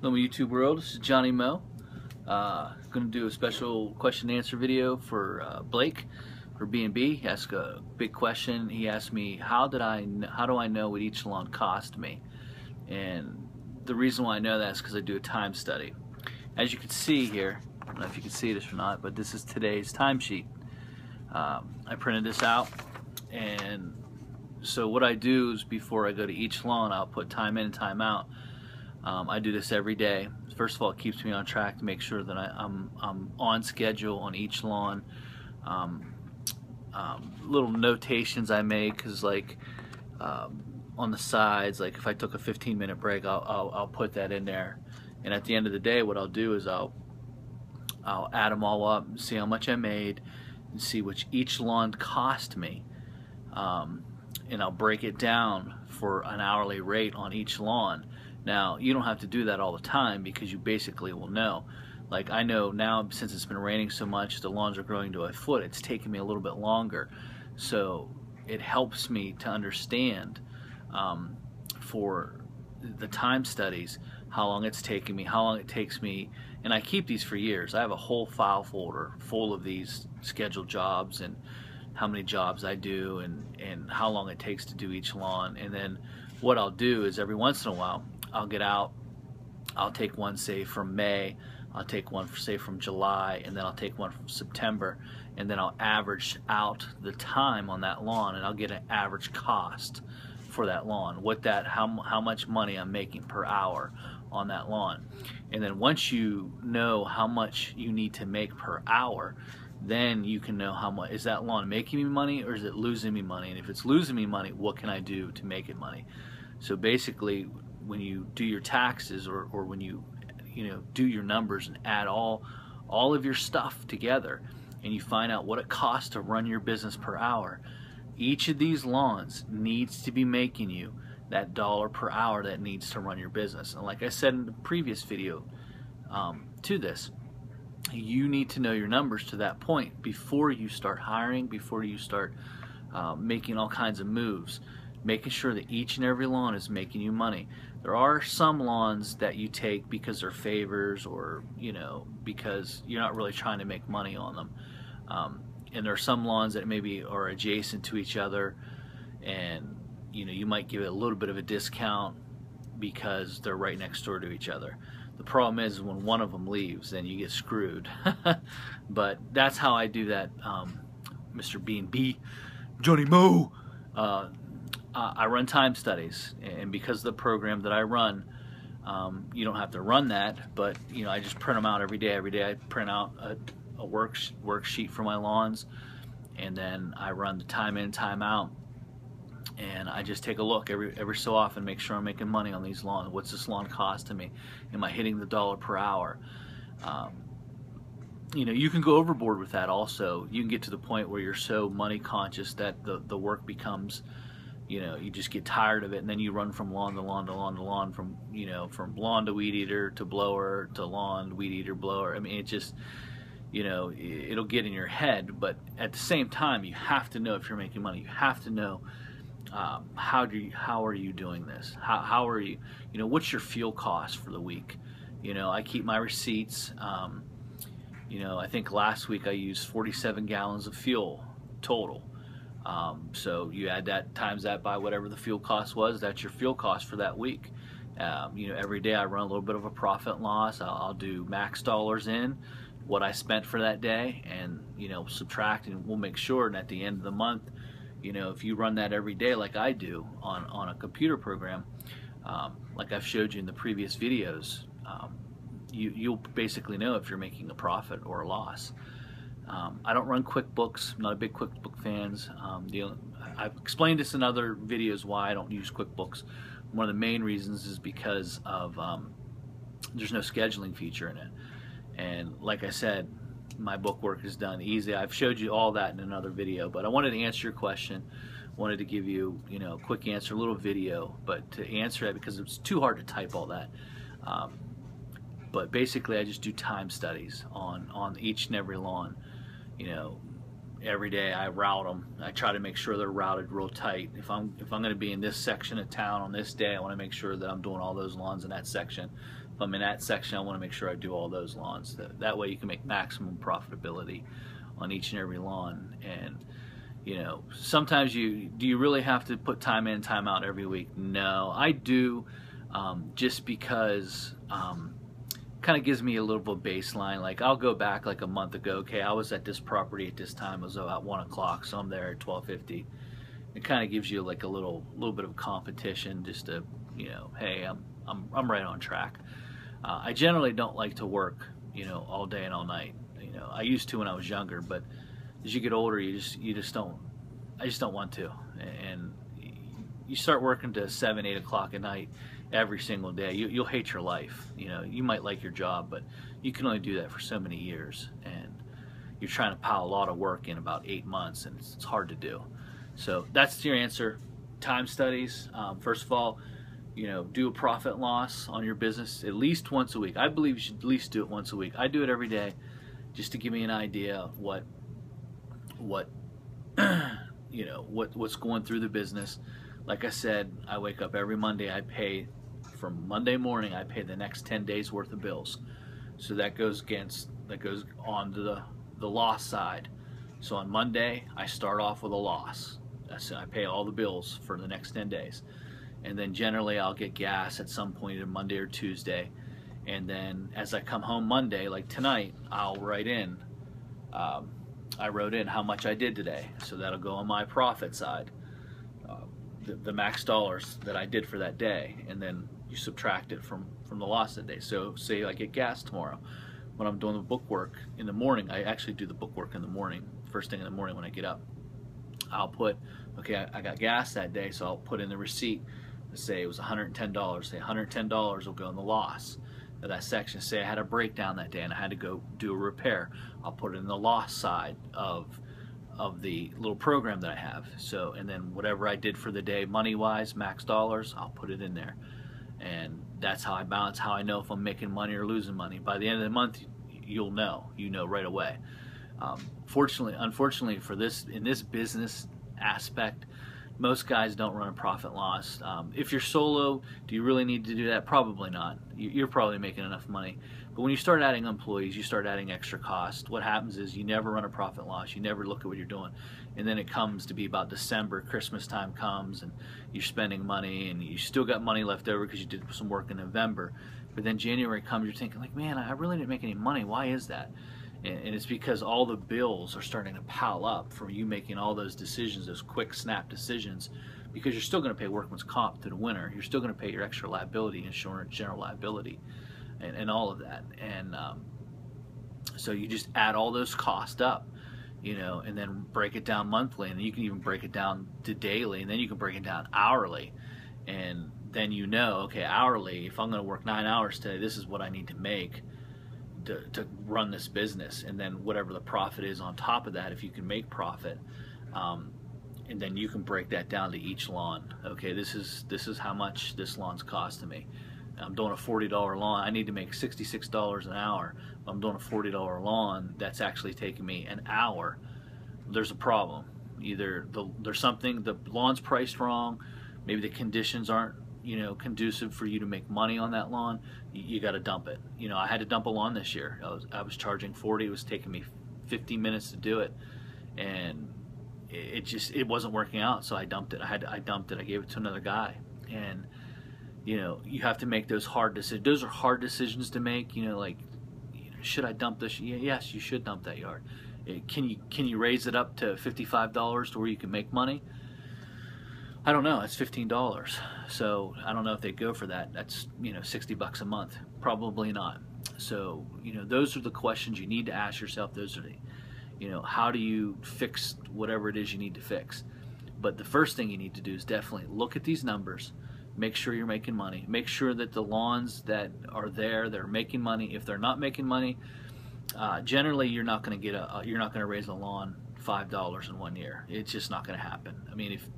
Hello my YouTube world, this is Johnny Mow. Uh, going to do a special question and answer video for uh, Blake for B&B. He asked a big question. He asked me, how did I, how do I know what each lawn cost me? And the reason why I know that is because I do a time study. As you can see here, I don't know if you can see this or not, but this is today's timesheet. Um, I printed this out and so what I do is before I go to each lawn, I'll put time in and time out um, I do this every day. First of all, it keeps me on track to make sure that I, am I'm, I'm on schedule on each lawn. Um, um, little notations I make is like um, on the sides, like if I took a 15 minute break, I'll, I'll, I'll, put that in there. And at the end of the day, what I'll do is I'll I'll add them all up, and see how much I made, and see which each lawn cost me. Um, and I'll break it down for an hourly rate on each lawn now, you don't have to do that all the time because you basically will know. Like I know now, since it's been raining so much, the lawns are growing to a foot. It's taking me a little bit longer. So it helps me to understand um, for the time studies how long it's taking me, how long it takes me, and I keep these for years. I have a whole file folder full of these scheduled jobs and how many jobs I do and, and how long it takes to do each lawn. And then what I'll do is every once in a while, I'll get out, I'll take one say from May, I'll take one say from July, and then I'll take one from September, and then I'll average out the time on that lawn, and I'll get an average cost for that lawn. What that how how much money I'm making per hour on that lawn, and then once you know how much you need to make per hour, then you can know how much is that lawn making me money or is it losing me money, and if it's losing me money, what can I do to make it money? So basically, when you do your taxes or, or when you you know do your numbers and add all all of your stuff together and you find out what it costs to run your business per hour each of these lawns needs to be making you that dollar per hour that needs to run your business. And like I said in the previous video um, to this you need to know your numbers to that point before you start hiring before you start uh, making all kinds of moves making sure that each and every lawn is making you money. There are some lawns that you take because they're favors or, you know, because you're not really trying to make money on them. Um, and there are some lawns that maybe are adjacent to each other and, you know, you might give it a little bit of a discount because they're right next door to each other. The problem is when one of them leaves, then you get screwed. but that's how I do that, um, Mr. B&B, Johnny Mow. Uh, uh, I run time studies, and because of the program that I run, um, you don't have to run that, but you know I just print them out every day. Every day I print out a, a work worksheet for my lawns, and then I run the time in, time out, and I just take a look every every so often, make sure I'm making money on these lawns. What's this lawn cost to me? Am I hitting the dollar per hour? Um, you know, you can go overboard with that. Also, you can get to the point where you're so money conscious that the the work becomes you know you just get tired of it and then you run from lawn to lawn to lawn to lawn from you know from lawn to weed eater to blower to lawn weed eater blower. I mean it just you know it'll get in your head but at the same time you have to know if you're making money. You have to know um, how do you, how are you doing this? How, how are you you know what's your fuel cost for the week? You know i keep my receipts um, you know i think last week i used 47 gallons of fuel total um, so you add that times that by whatever the fuel cost was. That's your fuel cost for that week. Um, you know, every day I run a little bit of a profit loss. I'll, I'll, do max dollars in, what I spent for that day, and you know, subtract, and we'll make sure. And at the end of the month, you know, if you run that every day like I do on on a computer program, um, like I've showed you in the previous videos, um, you you'll basically know if you're making a profit or a loss. Um, I don't run QuickBooks. I'm not a big QuickBook fans. Um, the, I've explained this in other videos why I don't use QuickBooks. One of the main reasons is because of um, there's no scheduling feature in it. And like I said, my book work is done easy. I've showed you all that in another video, but I wanted to answer your question. Wanted to give you, you know, a quick answer, a little video, but to answer it because it's too hard to type all that. Um, but basically, I just do time studies on on each and every lawn you know, every day I route them. I try to make sure they're routed real tight. If I'm if I'm going to be in this section of town on this day, I want to make sure that I'm doing all those lawns in that section if I'm in that section, I want to make sure I do all those lawns. That, that way you can make maximum profitability on each and every lawn. And you know, sometimes you do you really have to put time in, time out every week? No, I do, um, just because. Um, kind of gives me a little bit of baseline. Like I'll go back like a month ago. Okay, I was at this property at this time. It was about one o'clock, so I'm there at twelve fifty. It kind of gives you like a little little bit of competition, just to you know, hey, I'm I'm I'm right on track. Uh, I generally don't like to work, you know, all day and all night. You know, I used to when I was younger, but as you get older, you just you just don't. I just don't want to, and you start working to seven, eight o'clock at night every single day. You, you'll hate your life. You know, you might like your job, but you can only do that for so many years, and you're trying to pile a lot of work in about eight months, and it's, it's hard to do. So that's your answer. Time studies. Um, first of all, you know, do a profit loss on your business at least once a week. I believe you should at least do it once a week. I do it every day, just to give me an idea what, what, you know, what what's going through the business. Like I said, I wake up every Monday. I pay from Monday morning. I pay the next ten days worth of bills. So that goes against that goes on to the the loss side. So on Monday, I start off with a loss. That's, I pay all the bills for the next 10 days and then generally I'll get gas at some point in Monday or Tuesday. And then as I come home Monday, like tonight, I'll write in. Um, I wrote in how much I did today, so that'll go on my profit side, uh, the, the, max dollars that I did for that day, and then you subtract it from from the loss that day. So say I get gas tomorrow, when I'm doing the book work in the morning, I actually do the book work in the morning, first thing in the morning when I get up. I'll put, okay, I, I got gas that day, so I'll put in the receipt Let's say it was $110, say $110 will go in the loss of that section. Say I had a breakdown that day and I had to go do a repair. I'll put it in the loss side of of the little program that I have. So, and then whatever I did for the day money wise, max dollars, I'll put it in there. And that's how I balance how I know if I'm making money or losing money. By the end of the month, you'll know. You know right away. Um, fortunately, unfortunately for this, in this business aspect, most guys don't run a profit loss. Um, if you're solo, do you really need to do that? Probably not. You're probably making enough money. But when you start adding employees, you start adding extra cost. What happens is you never run a profit loss. You never look at what you're doing. And then it comes to be about December, Christmas time comes, and you're spending money, and you still got money left over because you did some work in November. But then January comes, you're thinking, like, man, I really didn't make any money. Why is that? and it's because all the bills are starting to pile up from you making all those decisions, those quick snap decisions, because you're still going to pay workman's comp to the winter. You're still going to pay your extra liability insurance, general liability, and, and all of that. And um, so you just add all those costs up, you know, and then break it down monthly, and you can even break it down to daily, and then you can break it down hourly, and then you know, okay, hourly, if I'm going to work nine hours today, this is what I need to make to, to run this business. And then whatever the profit is on top of that if you can make profit um, and then you can break that down to each lawn. Okay this is this is how much this lawn's costing me. I'm doing a $40 lawn I need to make $66 an hour I'm doing a $40 lawn that's actually taking me an hour there's a problem either the, there's something the lawn's priced wrong maybe the conditions aren't you know conducive for you to make money on that lawn, you, you got to dump it. You know, I had to dump a lawn this year. I was I was charging 40. It was taking me 15 minutes to do it, and it, just it wasn't working out. So I dumped it. I had to, I dumped it. I gave it to another guy, and you know you have to make those hard decisions. Those are hard decisions to make. You know, like should I dump this? Yes, you should dump that yard. Uh, can you can you raise it up to $55 to where you can make money? I don't know. It's fifteen dollars, so I don't know if they go for that. That's you know sixty bucks a month. Probably not. So you know those are the questions you need to ask yourself. Those are the, you know, how do you fix whatever it is you need to fix. But the first thing you need to do is definitely look at these numbers. Make sure you're making money. Make sure that the lawns that are there, they're making money. If they're not making money, uh, generally you're not going to get a, you're not going to raise a lawn five dollars in one year. It's just not going to happen. I mean, if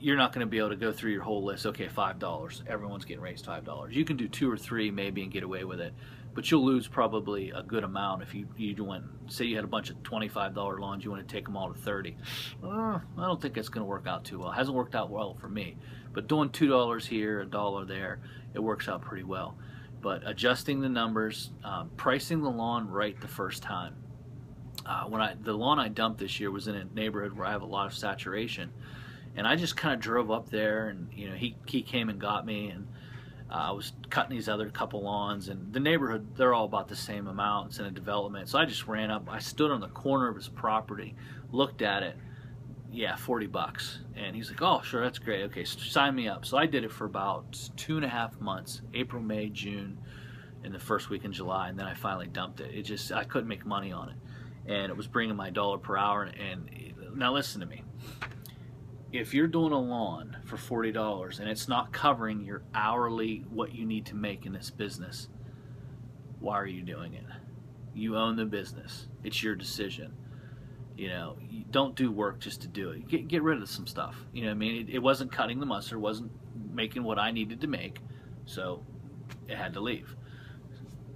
you're not going to be able to go through your whole list. Okay, five dollars. Everyone's getting raised five dollars. You can do two or three maybe and get away with it, but you'll lose probably a good amount if you you went. Say you had a bunch of twenty-five dollar lawns, you want to take them all to thirty. Uh, I don't think it's going to work out too well. It hasn't worked out well for me, but doing two dollars here, a dollar there, it works out pretty well. but adjusting the numbers, um, pricing the lawn right the first time. Uh, when I the lawn I dumped this year was in a neighborhood where I have a lot of saturation, and I just kind of drove up there, and you know he he came and got me, and Uh, I was cutting these other couple lawns, and the neighborhood they're all about the same amount. It's in a development, so I just ran up. I stood on the corner of his property, looked at it. Yeah, 40 bucks. And he's like, oh, sure, that's great. Okay, sign me up. So I did it for about two and a half months April, May, June, and the first week in July. And then I finally dumped it. It just, I couldn't make money on it and it was bringing my dollar per hour. And now listen to me. If you're doing a lawn for forty dollars and it's not covering your hourly what you need to make in this business, why are you doing it? You own the business. It's your decision. You know, you don't do work just to do it. Get, get rid of some stuff. You know, I mean, it, it wasn't cutting the mustard, wasn't making what I needed to make, so it had to leave.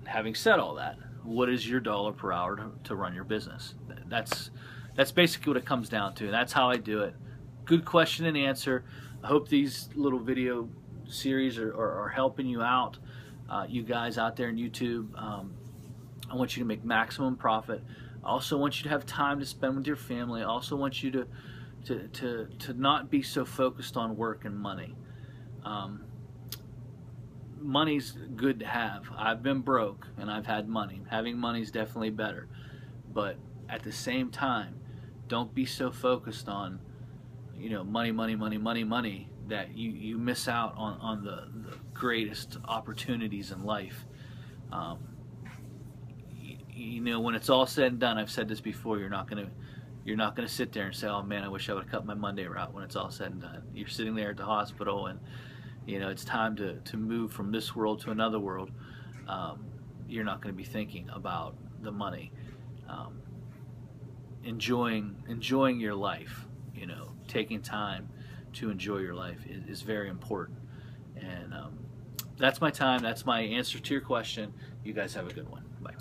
Having said all that, what is your dollar per hour to, to run your business? That's that's basically what it comes down to. That's how I do it. Good question and answer. I hope these little video series are, are, are helping you out, uh, you guys out there in YouTube. Um, I want you to make maximum profit. I also want you to have time to spend with your family. I also want you to to to, to not be so focused on work and money. Um, money's good to have. I've been broke and I've had money. Having money is definitely better. But at the same time, don't be so focused on, you know, money, money, money, money, money that you, you miss out on, on the, the greatest opportunities in life. Um, you, you know, when it's all said and done, I've said this before, you're not going to you're not going to sit there and say, "Oh man, I wish I would have cut my Monday route." When it's all said and done, you're sitting there at the hospital and you know it's time to, to move from this world to another world um, you're not going to be thinking about the money um, enjoying enjoying your life you know taking time to enjoy your life is, is very important. And um, that's my time. That's my answer to your question. You guys have a good one. Bye